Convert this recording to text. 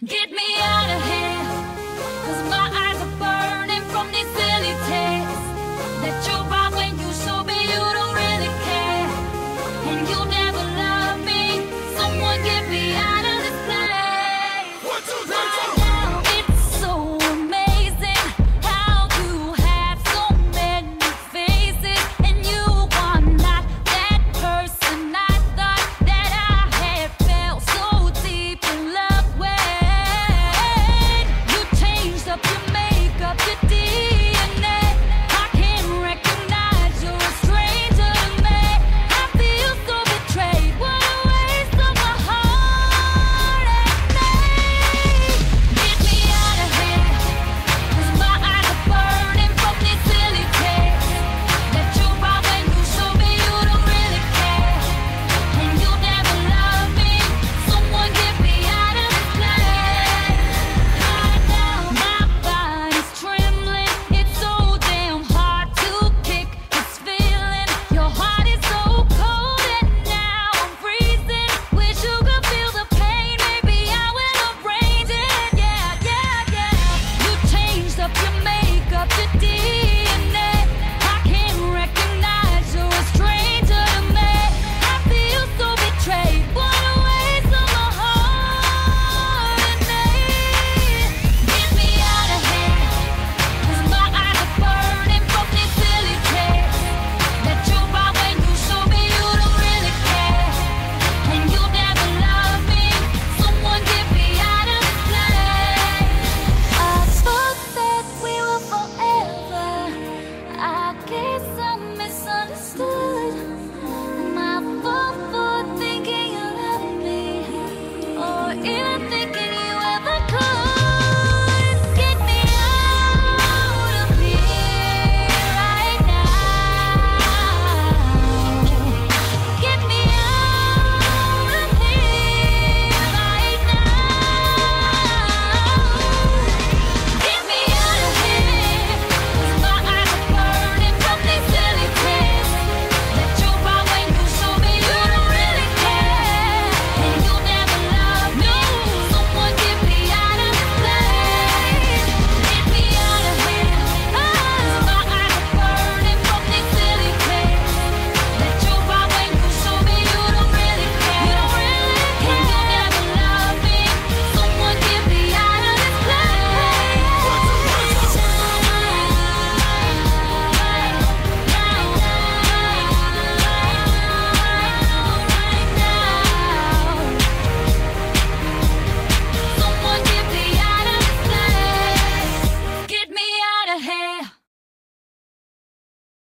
Get me out of here, cause my eyes this